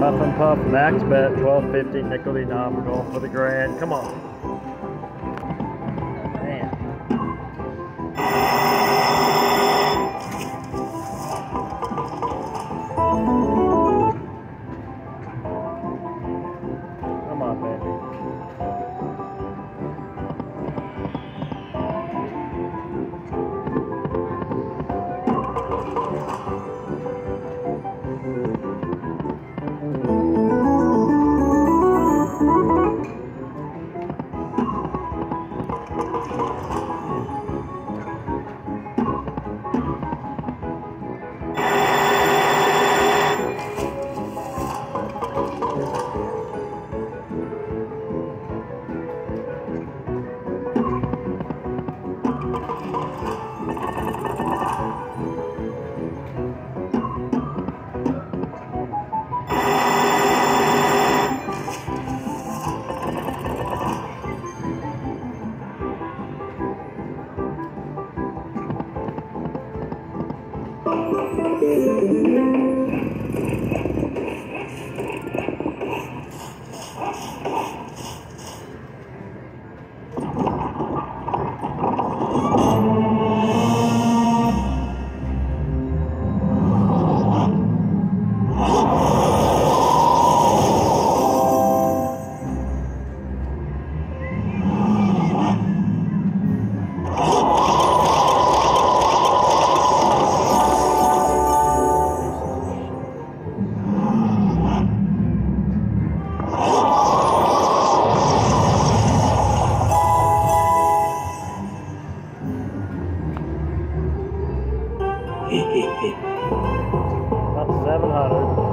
Huff N' Puff max bet 1250 nickel denom. We're going for the grand. Come on. Man. Come on, baby. Música Oh! about 700.